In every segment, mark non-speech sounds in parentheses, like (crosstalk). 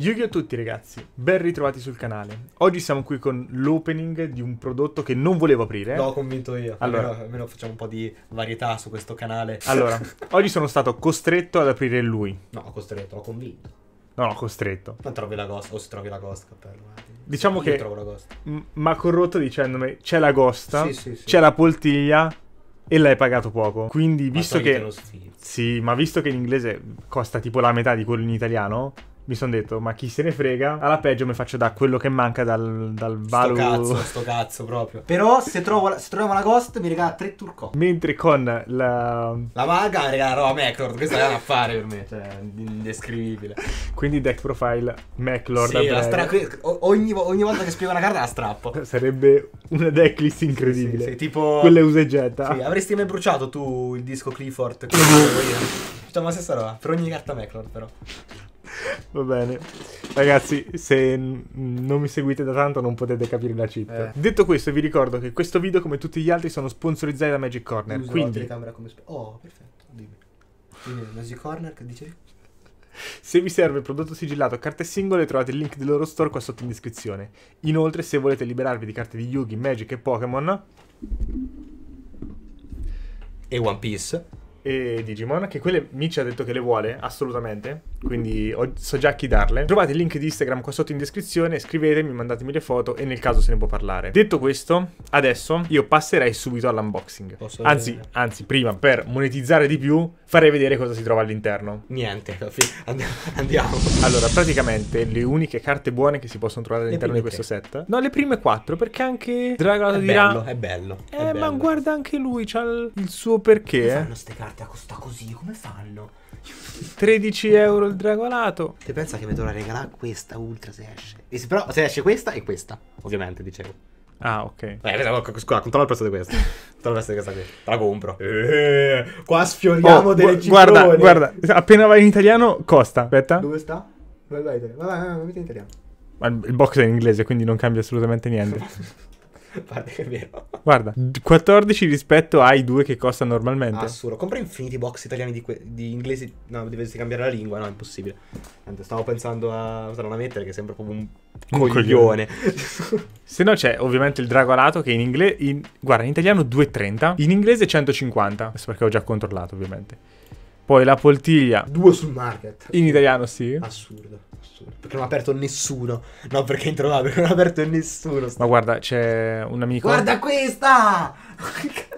Yu-Gi-Oh! a tutti ragazzi, ben ritrovati sul canale. Oggi siamo qui con l'opening di un prodotto che non volevo aprire. L'ho convinto io. Allora. Almeno, almeno facciamo un po' di varietà su questo canale. Allora, (laughs) oggi sono stato costretto ad aprire lui. No, ho costretto, l'ho convinto. No, no, costretto. Non trovi la ghost, o se trovi la ghost, cappello. eh. Diciamo Io che- trovo la ghost. Ma corrotto dicendomi c'è la gosta, Sì, sì, sì. c'è la poltiglia e l'hai pagato poco. Quindi Ma visto che... Sì, ma visto che in inglese costa tipo la metà di quello in italiano, mi sono detto, ma chi se ne frega? Alla peggio mi faccio da quello che manca dal, dal Sto valo. cazzo, sto cazzo proprio. Però se, trovo se troviamo la ghost mi regala tre turco. Mentre con la... La maga mi regala roba Maclord, questa è un affare per me, cioè indescrivibile. Quindi deck profile Maclord Sì, la stra- ogni, ogni volta che spiego una carta la strappo. Sarebbe una decklist incredibile. Sì, sì, tipo... Quella usa e getta. Sì, avresti mai bruciato tu il disco Clifford? (laughs) Io? Facciamo la stessa roba, per ogni carta Maclord però. (laughs) Va bene. Ragazzi, se non mi seguite da tanto non potete capire la cheat. Eh. Detto questo, vi ricordo che questo video, come tutti gli altri, sono sponsorizzati da Magic Corner. Uso la Quindi, telecamera come Oh, perfetto, dimmi. Dimmi, Magic Corner, che dicevi? se vi serve il prodotto sigillato carte singole, trovate il link del loro store qua sotto in descrizione. Inoltre, se volete liberarvi di carte di Yugi, Magic e Pokémon E One Piece. e Digimon, che quelle Mitch ha detto che le vuole assolutamente, quindi so già a chi darle. Trovate il link di Instagram qua sotto in descrizione, scrivetemi, mandatemi le foto e nel caso se ne può parlare. Detto questo, adesso io passerei subito all'unboxing. Posso Anzi, anzi, prima per monetizzare di più, farei vedere cosa si trova all'interno. Niente, andiamo. Allora, praticamente le uniche carte buone che si possono trovare all'interno di questo set. No, le prime quattro, perché anche È dirà... bello, è bello. è Eh, ma bello. guarda anche lui, c'ha il, il suo Come perché. fanno eh. ste carte a costare così? Come fanno? 13 euro il dragolato. Te pensa che mi dovrà regalare questa ultra se esce? E se, però se esce questa e questa, ovviamente, dicevo. Ah, ok. Eh, questa- scusa, controlla il prezzo di questa. Controlla il prezzo di questa qui. Te la compro. Eh, qua sfioriamo Oh, delle gu- guarda, cifrone. guarda, appena vai in italiano costa. Aspetta. Dove sta? Vai, vai, vai, vai, vai, metti in italiano. Ma il il box è in inglese, quindi non cambia assolutamente niente. (laughs) (laughs) Guarda che è vero. Guarda, d- 14 rispetto ai due che costano normalmente. Assurdo. Compra infiniti box italiani di, que- di inglesi. No, dovresti cambiare la lingua. No, è impossibile. Stavo pensando a usare una mettere che sembra proprio un, Un coglione. (laughs) Se no c'è ovviamente il dragolato che in inglese... In, guarda, in italiano 2,30. In inglese 150. Adesso perché ho già controllato, ovviamente. Poi la poltiglia. Due sul market. In italiano sì. Assurdo. Assurdo. Perché non ha aperto nessuno. No, perché è introvabile. (laughs) Non ha aperto nessuno. Ma guarda, c'è un amico... Guarda questa! (laughs)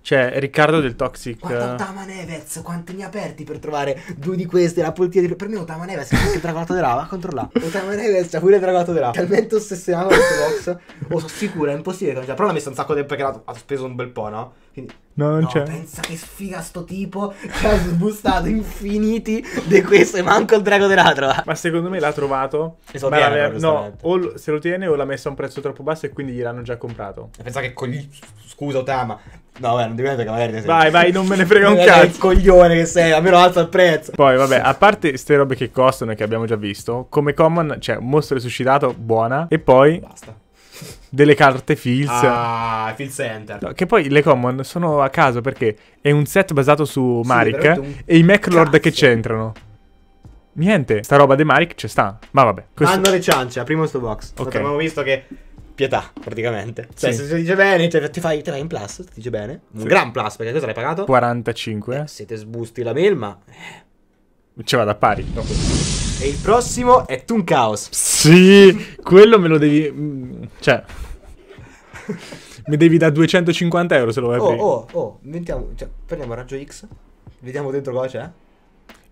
C'è Riccardo del Toxic... Guarda Otama Neves, quanti ne ha aperti per trovare due di queste, la polizia di... Per me Otama Neves è anche il di là, va a controllare. (laughs) Otama Neves c'ha pure il dragolato di là. Talmente ossessionato questo box. Oh, sono sicuro, è impossibile. Però l'ha messo un sacco di tempo perché l'ha- ha speso un bel po', no? Quindi... No, non no, c'è. pensa che sfiga sto tipo che ha sbustato (laughs) infiniti di queste, manco il drago là trova. Ma secondo me l'ha trovato. E se lo ma però, no, o l- se lo tiene o l'ha messo a un prezzo troppo basso e quindi gliel'hanno già comprato. E pensa che cogli... Scusa Otama. No, vabbè, non devi vedere che magari... Vai, vai, non me ne frega (laughs) un Guarda che cazzo. coglione che sei, almeno alza il prezzo. Poi, vabbè, a parte queste robe che costano e che abbiamo già visto, come common c'è un mostro resuscitato, buona, e poi Basta. Delle carte Fields. Ah, Phil Center. No, che poi le common sono a caso perché è un set basato su Sì, Marik un e i Maclord che c'entrano. Niente, sta roba di Marik ci sta. Ma vabbè, questo... Hanno le ciance, apriamo sto box. Ok. Abbiamo visto che pietà, praticamente. Cioè, Sì. se ti dice bene, cioè, ti, fai, ti fai in plus, ti dice bene. Un Sì. gran plus, perché cosa l'hai pagato? 45. Eh, se te sbusti la mail, ma... Ci vado a pari. E il prossimo è Toon Chaos. Sì, quello me lo devi... mm, Cioè... mi devi da 250 euro se lo vuoi Oh, aprire. oh, oh, inventiamo, cioè, prendiamo raggio X, vediamo dentro cosa c'è.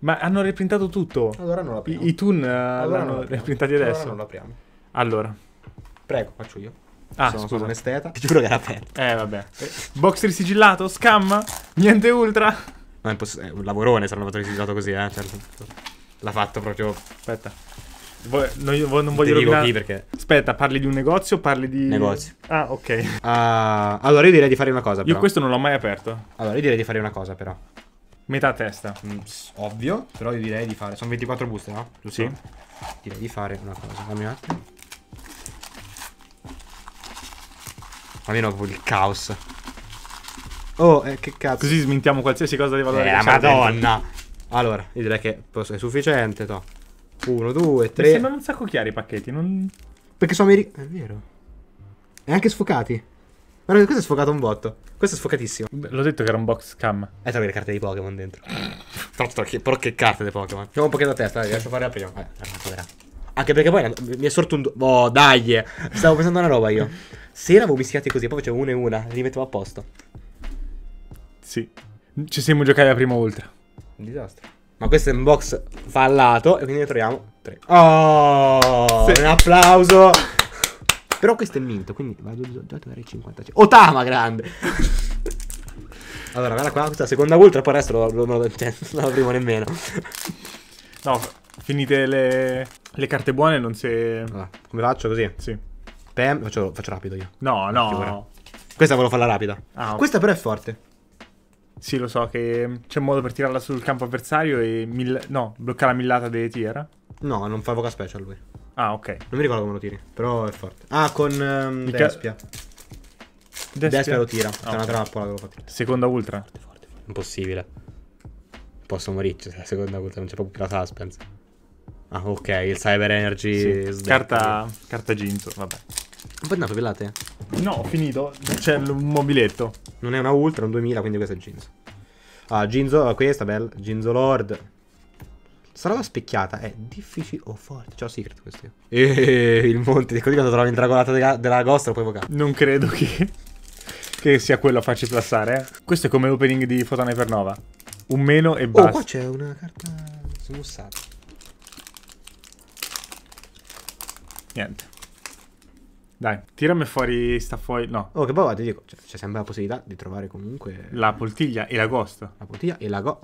Ma hanno riprintato tutto. Allora non l'apriamo. I, i Toon eh, Allora non l'hanno l'apriamo. riprintati Allora adesso. non l'apriamo. Allora. Prego, faccio io. Ah, sono, scusa. sono un esteta. Ti giuro che era aperto. Eh, vabbè. Box risigillato, scamma, niente ultra. No, è, è un lavorone se l'hanno fatto risigilato così, eh. Cioè, l'ha fatto proprio... Aspetta. Vo- no, io vo- non voglio Ti rovinare... perché... Aspetta, parli di un negozio o parli di... Negozio. Ah, ok. Ah, allora io direi di fare una cosa, Io però. questo non l'ho mai aperto. Allora, io direi di fare una cosa, però. Metà testa. Mm, ovvio, però io direi di fare. Sono 24 buste, no? Giusto? Sì. Direi di fare una cosa. Dammi un attimo. Almeno il caos. Oh, eh, che cazzo. Così smintiamo qualsiasi cosa di valore Eh, madonna. Allora, io direi che è sufficiente, to. Uno, due, Mi tre. sembrano un sacco chiari i pacchetti, non... Perché sono americani. È vero. E anche sfocati. Guarda, questo è sfocato un botto. Questo è sfocatissimo. L'ho detto che era un box scam. E trovi le carte di Pokémon dentro. Però che, però che carte di Pokémon. Facciamo un pochetto a testa, dai, lascio fare la prima. Eh, vedrà. Anche perché poi mi è sorto un... Oh, dai! Stavo pensando a una roba io. Se eravamo mischiati così, poi facevo una e una, li mettevo a posto. Sì. Ci siamo giocati la prima ultra. Un disastro. Ma questo è un box fallato e quindi ne troviamo tre. Oh! Sì. Un applauso! (laughs) Però questo è minto, quindi vado già a dare 55. Otama grande! allora, guarda qua, questa seconda ultra, poi il resto lo, lo, lo- cioè, non lo primo nemmeno. No, finite le, le carte buone non si... Allora, come faccio così? Sì. Pam, faccio, faccio rapido io. No, no. Questa volevo farla rapida. Ah, ok. Questa però è forte. Sì, lo so che c'è un modo per tirarla sul campo avversario e... mill- No, bloccare la millata dei tier. No, non fa voca special lui. Ah, ok. Non mi ricordo come lo tiri, però è forte. Ah, con um, Il ca- Despia. Despia. Despia lo tira. C'è Ah, una ok. trappola che lo fa tirare. Seconda ultra. Forte, forte, forte. Impossibile. Posso morire, se la seconda volta non c'è proprio più la suspense. Ah, ok, il Cyber Energy. Sì. Carta... Carta Ginzo, vabbè. Un po' di papillate? No, ho finito. C'è un mobiletto. Non è una Ultra, è un 2000, quindi questo è Ginzo. Ah, Ginzo, questa bella. Ginzo Lord. Sta roba specchiata è difficile o forte. Ciao, Secret questo io. (laughs) E il monte, di così quando trovi intragolata della, della Ghost lo puoi evocare. Non credo che... che sia quello a farci plassare, eh. Questo è come l'opening di Photone Ipernova. Un meno e Oh, basta. qua c'è una carta smussata. Niente. Dai, tirami fuori sta fuori... No, Oh, che poi ti dico, cioè, c'è sempre la possibilità di trovare comunque la poltiglia e la ghost. la bottiglia e la go.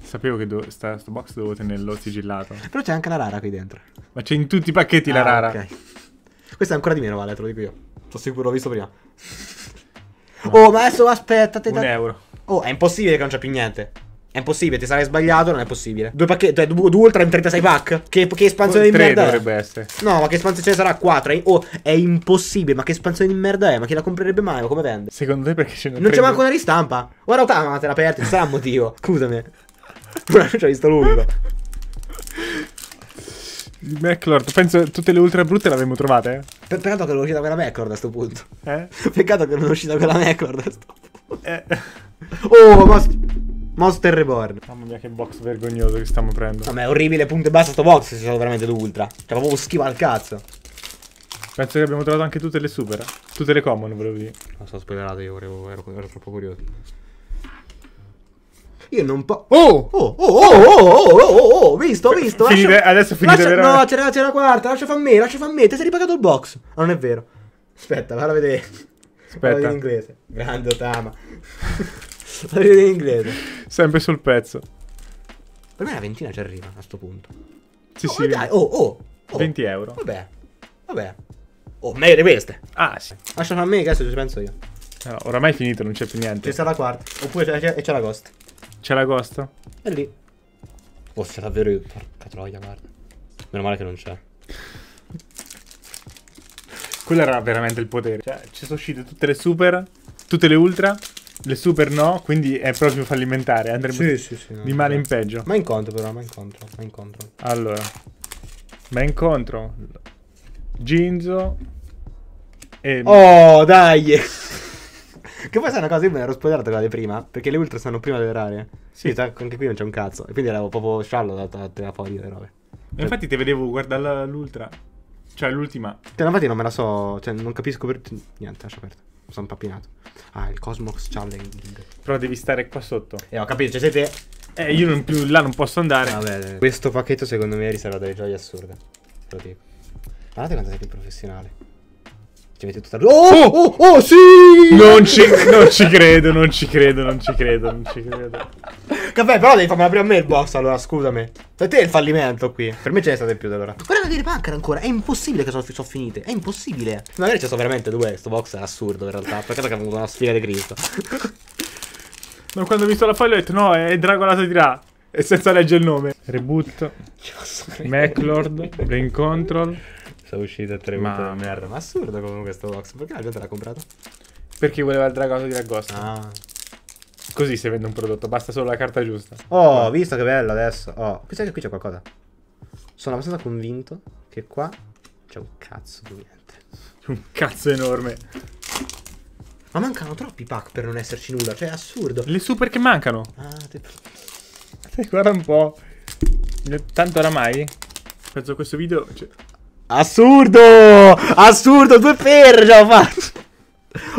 Sapevo che do- sta, sto box dovevo tenerlo sigillato. Però c'è anche la rara qui dentro. Ma c'è in tutti i pacchetti la Ah, rara. ok. Questa è ancora di meno, Vale, te lo dico io. Sono sicuro, l'ho visto prima. Oh, ma adesso aspetta. te- Un euro. Oh, è impossibile che non c'è più niente. È impossibile, ti sarai sbagliato, non è possibile. Due pacchetti, due, due ultra in 36 pack. Che, che espansione di merda dovrebbe è? essere. No, ma che espansione ce ne sarà? 4. Oh, è impossibile, ma che espansione di merda è? Ma chi la comprerebbe mai? Ma come vende? Secondo te perché ce ne Non c'è manco una ristampa. Guarda, Otama, te l'ha aperta, sarà un motivo. (laughs) Scusami. Non ci ho visto l'unico. Il Maclord, penso tutte le ultra brutte le avremmo trovate, eh? Per- Peccato che non è uscita quella Maclord a sto punto. Eh? (laughs) Peccato che non è uscita quella Maclord a sto punto. Eh. Oh, Mos- (laughs) Monster Reborn. Mamma mia che box vergognoso che stiamo prendendo. Vabbè, è orribile, punto e basta sto box. Se sono veramente due ultra. Cioè, proprio schifo al cazzo. Penso che abbiamo trovato anche tutte le super. eh? Tutte le common, volevo dire. Non so, spoilerato, io ero, ero, ero troppo curioso. Io non po'. Oh! Oh, oh, oh, oh, oh, oh, oh, oh, visto, visto. Finite- lascia- adesso finite lascia-. No, c'era, c'era la quarta, lascia fa me, lascia fa me. Ti sei ripagato il box. Ah, non è vero. Aspetta, valla a vedere. Aspetta, in inglese. Grande Otama. Valla a vedere in inglese. sempre sul pezzo. Per me una ventina ci arriva a sto punto. Sì, oh, sì. dai, oh, oh, oh. 20 euro. Vabbè, vabbè. Oh, meglio di queste. Ah, sì. Lascia fa me, che adesso ci penso io. No, oramai è finito, non c'è più niente. sta la quarta. Oppure c'è, c'è, c'è la Ghost. C'è la ghost? È lì. Oh, c'è davvero io. Porca troia, guarda. Meno male che non c'è. Quello era veramente il potere. Cioè, ci sono uscite tutte le super, tutte le ultra, le super no, quindi è proprio fallimentare. Andrebbe sì, sì. no, di male no. in peggio. Ma incontro però, ma incontro, ma incontro. Allora, ma incontro Ginzo e Oh, dai! (laughs) che poi sai una cosa, io me l'ero spoilerato quella di prima, perché le ultra stanno prima delle rare. Sì. Sì, anche qui non c'è un cazzo. E quindi ero proprio sciallo da, da, da fuori le robe. E infatti ti vedevo guardare l'ultra. Cioè l'ultima. Cioè, infatti non me la so, cioè non capisco per... Niente, lascia aperto. Sono impappinato. Ah, il Cosmox Challenge. Però devi stare qua sotto. Eh, ho capito, cioè siete... Eh, io non più là non posso andare. Vabbè, questo pacchetto secondo me riserva delle gioie assurde. Guardate quanto sei più professionale. Ci metti tutta... Oh, oh, oh, sì! Non ci, non ci credo, non ci credo, non ci credo, non ci credo. Caffè, però devi farmela prima a me il boss, allora, scusami. Per te è il fallimento qui. Per me ce ne state più da allora. Guarda che le pancare ancora. È impossibile che sono, sono finite. È impossibile. Magari ci sono veramente due. Sto box è assurdo in realtà. Peccato che ha avuto una sfiga di Cristo. (laughs) Ma quando ho visto la foglia ho detto no, è Dragolato di Ra. E senza leggere il nome. Reboot. Maclord, Brain Control. Sono uscite tre Ma- volte merda. Ma assurdo comunque sto box. Perché la gente l'ha comprato? Perché voleva il Dragolato di Ragosta. Ah. Così si vende un prodotto, basta solo la carta giusta. Oh, visto che bello adesso. Oh, qui sai che qui c'è qualcosa. sono abbastanza convinto che qua c'è un cazzo di niente. (laughs) Un cazzo enorme. Ma mancano troppi pack per non esserci nulla, cioè è assurdo. Le super che mancano. Ah, te- (laughs) Guarda un po'. Tanto oramai. Penso a questo video. cioè, Assurdo! Assurdo, due per ce l'ho fatto.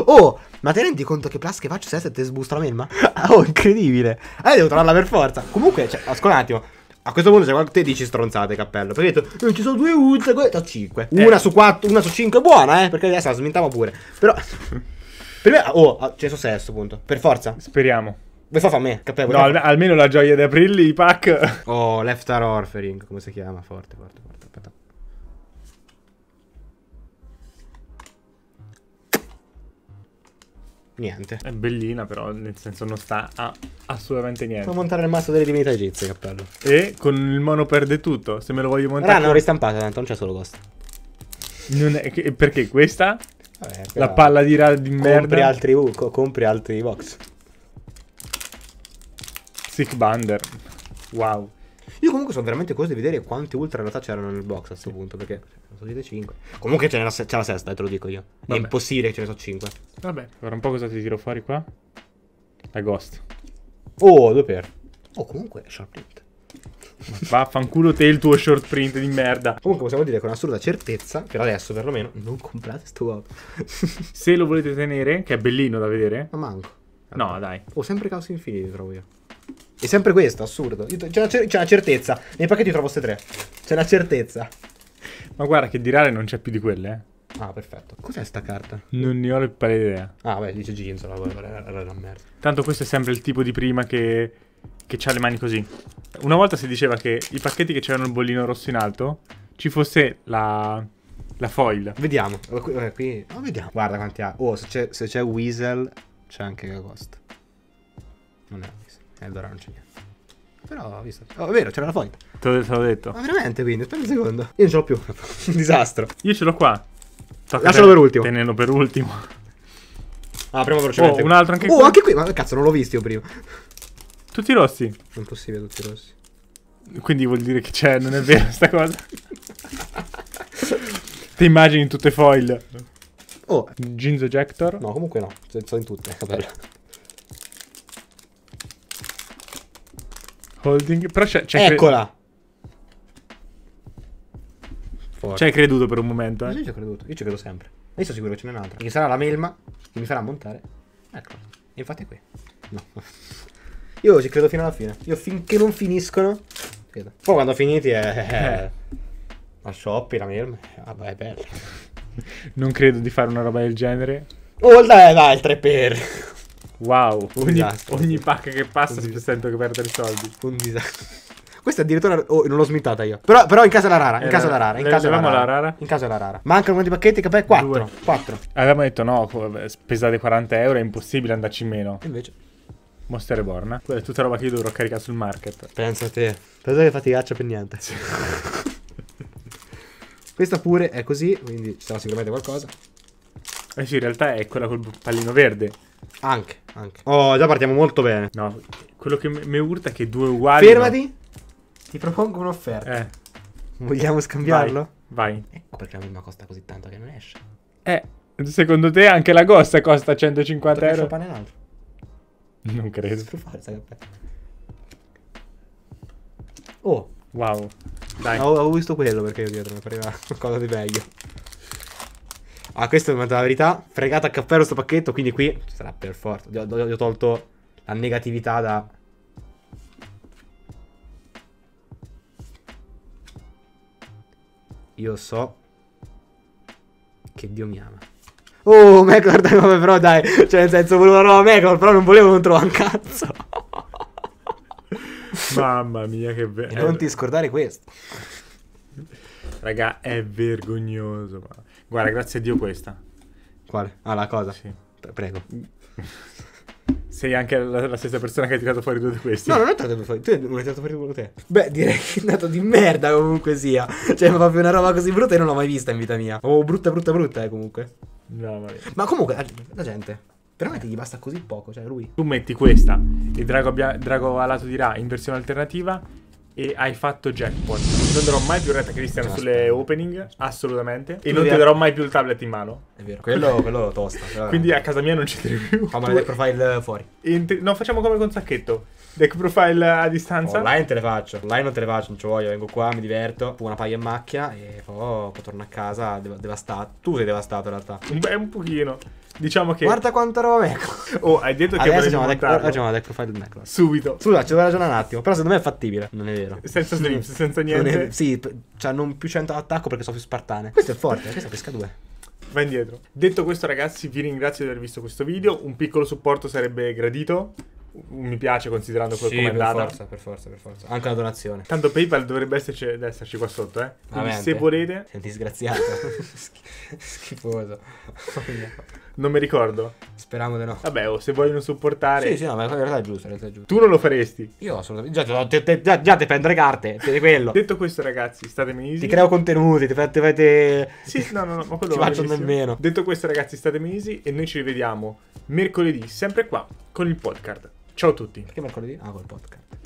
Oh, ma ti rendi conto che plus che faccio se te sbusta la (laughs) melma? Oh, incredibile. Eh, devo trovarla per forza. Comunque, cioè, ascolta un attimo. A questo punto, cioè, quando te dici stronzate, cappello. Perché hai detto, non ci sono due ultra, ho 5. Una Eh. su 4, una su 5 è buona, eh. Perché adesso la smintavo pure. Però. (laughs) Per me, oh, ah, ce ne sono 6 a questo punto. Per forza. speriamo. Vuoi fa fa a me, cappello? No, alme- almeno la gioia di aprirli i pack. (laughs) Oh, Left Star Orphering, come si chiama? Forte, forte, forte. Niente. È bellina, però, nel senso non sta a assolutamente niente. montare il mazzo delle divinità egizie, cappello. E con il mono perde tutto. Se me lo voglio montare. L'hanno ristampata, tanto non c'è solo Ghost. Non è perché questa? Vabbè, La palla di, ra- di Compri merda. altri, uh, co- compri altri box. Sick Bander. Wow. Io comunque sono veramente curioso di vedere quante ultra in realtà c'erano nel box a questo punto, perché sono state 5. Comunque c'è la, c'è la sesta, eh, te lo dico io. È Vabbè. impossibile che ce ne sono 5. Vabbè. Guarda un po' cosa ti tiro fuori qua. La Ghost. Oh, due per. Oh, comunque, sharp print. Vaffanculo te il tuo short print di merda. Comunque possiamo dire con assoluta certezza, per adesso perlomeno, non comprate sto uovo. Se lo volete tenere, che è bellino da vedere. Ma manco. No, dai. Ho sempre caos infiniti, trovo io. E sempre questo, assurdo. C'è una, una certezza. Nei pacchetti trovo queste tre. C'è una certezza. Ma guarda che di rare non c'è più di quelle, eh. Ah, perfetto. Cos'è sta carta? Non ne ho la pallida idea. Ah, beh, dice jeans, la, la, merda. Tanto questo è sempre il tipo di prima che, che ha le mani così. Una volta si diceva che i pacchetti che c'erano il bollino rosso in alto ci fosse la, la foil. Vediamo. Qui, eh, qui- oh, vediamo. Guarda quanti ha. Oh, se c'è, se c'è Weasel, c'è anche Ghost. Non è Weasel. E allora non c'è niente. Però, ho visto. Oh, è vero, c'era la foil. Te l'ho detto. Ma veramente, quindi, aspetta un secondo. Io non ce l'ho più. un (laughs) disastro. Io ce l'ho qua. Tocca Lascialo per ultimo. Tenerlo per ultimo. Ah, prima velocemente. Oh, un altro anche Oh, qui. anche qui. Ma cazzo, non l'ho visto io prima. Tutti rossi. Non possibile, tutti rossi. Quindi vuol dire che c'è, non è vero sta cosa. Ti immagini tutte foil. Oh, Jeans ejector. no, comunque no. Sono in tutte. (laughs) Vabbè. Holding. Però c'è, c'è, cre- Eccola. Forte. c'è creduto per un momento, Ma eh. Io ci ho creduto, io ci credo sempre. Io sono sicuro che ce n'è un'altra. Che sarà la melma che mi farà montare. Eccola. E infatti è qui. No. (laughs) Io ci credo fino alla fine. Io finché non finiscono. Credo. Poi quando finiti è. Eh. La shoppi, la melma. Vabbè, è bella. Non credo di fare una roba del genere. Oh, dai, dai, il 3 per. Wow. Ogni, disastro. ogni pack che passa si sento che perde i soldi. Un disastro. (laughs) Questa addirittura. Oh, non l'ho smitata io. Però, però in casa la rara. In Eh, casa la rara. In le- casa la rara. la rara? In casa la rara. Mancano quanti pacchetti? Capè? 4. Due. 4. Avevamo detto no, co- pesate 40 euro, è impossibile andarci in meno. E invece. Monster Reborn. eh. Quella è tutta roba che io dovrò caricare sul market. Pensa a te. Pensa che faticaccia per niente. Questa pure è così, quindi ci sarà sicuramente qualcosa. Eh sì, in realtà è quella col pallino verde. Anche, anche. Oh, già partiamo molto bene. No, quello che mi urta è che due uguali. Fermati. Ti propongo un'offerta. no. Eh, Vogliamo scambiarlo? vai. Ecco perché la misma costa così tanto che non esce. Eh, secondo te anche la Ghost costa 150 Perché euro? pane un altro. Non credo. Per forza, cappè. Oh, Wow. Dai. ho, ho visto quello perché io dietro mi pareva (laughs) qualcosa di meglio. Ah, questo è la verità. Fregata a cappello sto pacchetto, quindi qui ci sarà per forza. Gli ho, gli ho tolto la negatività da... Io so che Dio mi ama. Oh, Mecor, dai, vabbè, però dai. Cioè, nel senso, volevo una nuova Mecor, però non volevo non trovare un cazzo. Mamma mia, che E bello. non ti scordare questo. Raga, è vergognoso. ma- Guarda, grazie a Dio questa. Quale? Ah, la cosa. Sì. Pre- Prego. Sei anche la, la stessa persona che ha tirato fuori due di questi. No, non è tirato fuori. Tu non hai tirato fuori quello te. Beh, direi che è andato di merda comunque sia. Cioè, ma proprio una roba così brutta io non l'ho mai vista in vita mia. Oh, brutta, brutta, brutta, eh, comunque. No, vabbè. Ma comunque, la, la gente, veramente gli basta così poco. Cioè, lui. Tu metti questa, il drago, drago alato di Ra in versione alternativa, e hai fatto jackpot. Non darò mai più retta cristiana Cioè, sulle opening, assolutamente. E non ti darò mai più il tablet in mano. È vero, quello, (laughs) quello tosta. Quindi a casa mia non ci devi più. Fammelo (laughs) del profile fuori. Ent- no, facciamo come con Sacchetto. Deck profile a distanza. Online te le faccio, online non te le faccio, non ci voglio, vengo qua, mi diverto, una paia in macchina e poi, torno a casa dev- devastato. Tu sei devastato in realtà. Beh, un pochino. Diciamo che... Guarda quanto roba Mac. (laughs) Oh, hai detto che Adesso facciamo la deck, montarlo. facciamo la deck profile del Mac. Subito. Scusa, ci devo ragionare un attimo, però secondo me è fattibile. Non è vero. Senza strips, senza Non niente. è- sì, p- cioè non più 100 attacco perché sono più spartane. Questo è forte, questa è pesca 2. Vai indietro. Detto questo, ragazzi, vi ringrazio di aver visto questo video. Un piccolo supporto sarebbe gradito. Un mi piace considerando quel come è per andata. forza, per forza, per forza. Anche una donazione. Tanto PayPal dovrebbe esserci, esserci qua sotto, eh. Quindi se volete, Sei disgraziato. (laughs) Sch- Schifoso. (laughs) non mi ricordo. Speriamo di no. Vabbè, o se vogliono supportare, Sì, sì, no, ma in realtà è giusto, in realtà è giusto. tu non lo faresti. Io assolutamente. Già, te- te- già, già ti prendere carte, ti quello. Detto questo, ragazzi, statemi easy. Ti creo contenuti, ti fate. fate... Sì, no, no, no, ma quello (laughs) va faccio nemmeno. Detto questo, ragazzi, statemi easy e noi ci rivediamo mercoledì, sempre qua, con il podcast. Ciao a tutti. Perché mercoledì? Ah, col podcast.